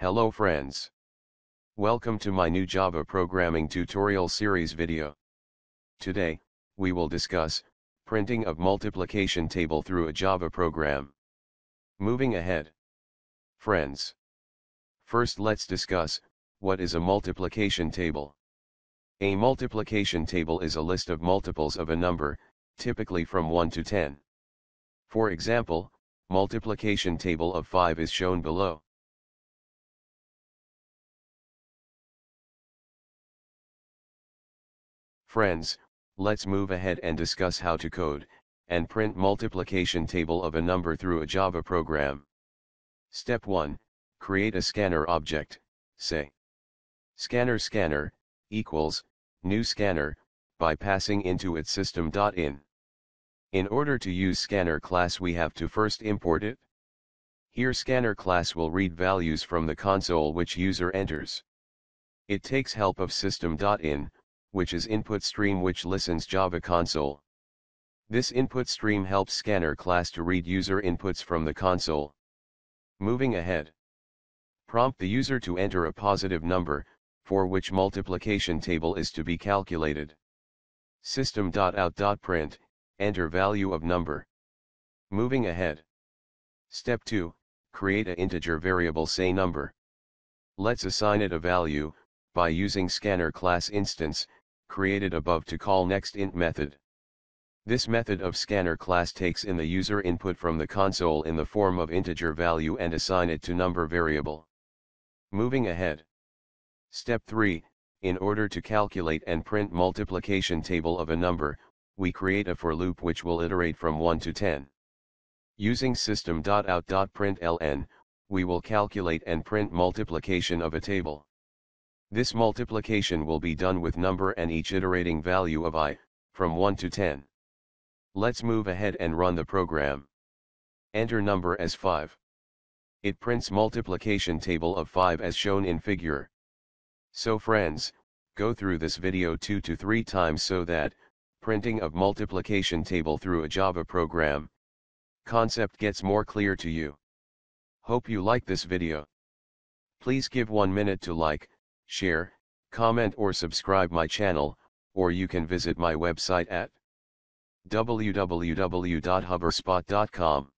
Hello friends. Welcome to my new Java programming tutorial series video. Today, we will discuss, printing of multiplication table through a Java program. Moving ahead. Friends. First let's discuss, what is a multiplication table? A multiplication table is a list of multiples of a number, typically from 1 to 10. For example, multiplication table of 5 is shown below. Friends, let's move ahead and discuss how to code, and print multiplication table of a number through a Java program. Step 1, create a scanner object, say. Scanner scanner, equals, new scanner, by passing into its system.in. In In order to use scanner class we have to first import it. Here scanner class will read values from the console which user enters. It takes help of system.in, which is input stream which listens Java console. This input stream helps scanner class to read user inputs from the console. Moving ahead. Prompt the user to enter a positive number, for which multiplication table is to be calculated. System.out.print, enter value of number. Moving ahead. Step 2, create a integer variable say number. Let's assign it a value, by using scanner class instance, created above to call nextInt method. This method of scanner class takes in the user input from the console in the form of integer value and assign it to number variable. Moving ahead. Step 3, in order to calculate and print multiplication table of a number, we create a for loop which will iterate from 1 to 10. Using system.out.println, we will calculate and print multiplication of a table. This multiplication will be done with number and each iterating value of i, from 1 to 10. Let's move ahead and run the program. Enter number as 5. It prints multiplication table of 5 as shown in figure. So friends, go through this video 2 to 3 times so that, printing of multiplication table through a Java program, concept gets more clear to you. Hope you like this video. Please give one minute to like, share, comment or subscribe my channel, or you can visit my website at www.hubberspot.com.